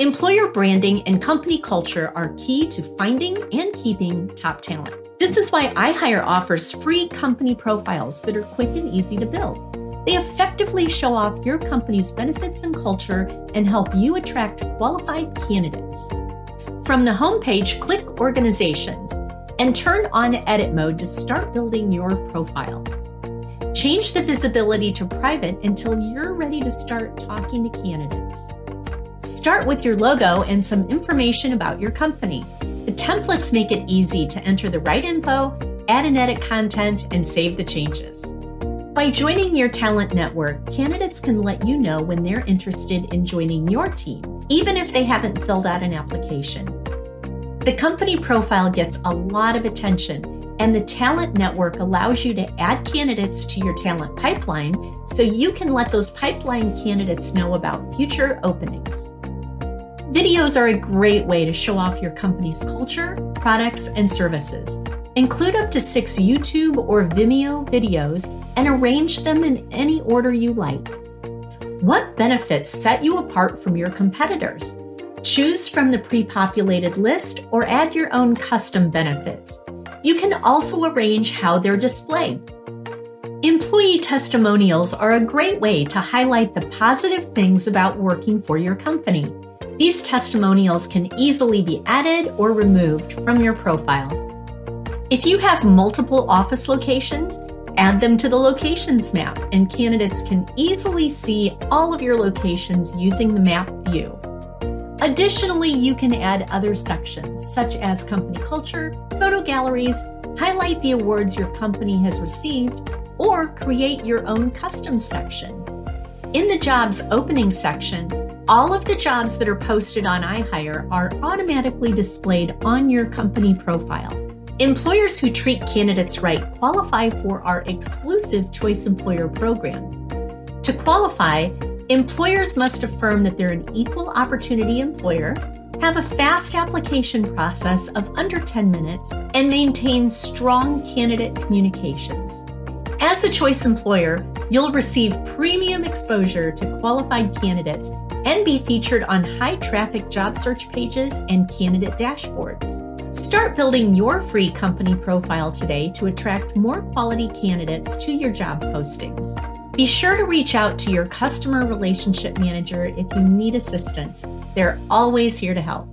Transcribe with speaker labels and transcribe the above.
Speaker 1: Employer branding and company culture are key to finding and keeping top talent. This is why iHire offers free company profiles that are quick and easy to build. They effectively show off your company's benefits and culture and help you attract qualified candidates. From the homepage, click Organizations and turn on Edit mode to start building your profile. Change the visibility to private until you're ready to start talking to candidates. Start with your logo and some information about your company. The templates make it easy to enter the right info, add and edit content, and save the changes. By joining your talent network, candidates can let you know when they're interested in joining your team, even if they haven't filled out an application. The company profile gets a lot of attention, and the talent network allows you to add candidates to your talent pipeline so you can let those pipeline candidates know about future openings. Videos are a great way to show off your company's culture, products, and services. Include up to six YouTube or Vimeo videos and arrange them in any order you like. What benefits set you apart from your competitors? Choose from the pre populated list or add your own custom benefits. You can also arrange how they're displayed. Employee testimonials are a great way to highlight the positive things about working for your company. These testimonials can easily be added or removed from your profile. If you have multiple office locations, add them to the locations map and candidates can easily see all of your locations using the map view. Additionally, you can add other sections such as company culture, photo galleries, highlight the awards your company has received, or create your own custom section. In the jobs opening section, all of the jobs that are posted on iHire are automatically displayed on your company profile. Employers who treat candidates right qualify for our exclusive Choice Employer program. To qualify, Employers must affirm that they're an equal opportunity employer, have a fast application process of under 10 minutes, and maintain strong candidate communications. As a choice employer, you'll receive premium exposure to qualified candidates and be featured on high traffic job search pages and candidate dashboards. Start building your free company profile today to attract more quality candidates to your job postings. Be sure to reach out to your customer relationship manager if you need assistance. They're always here to help.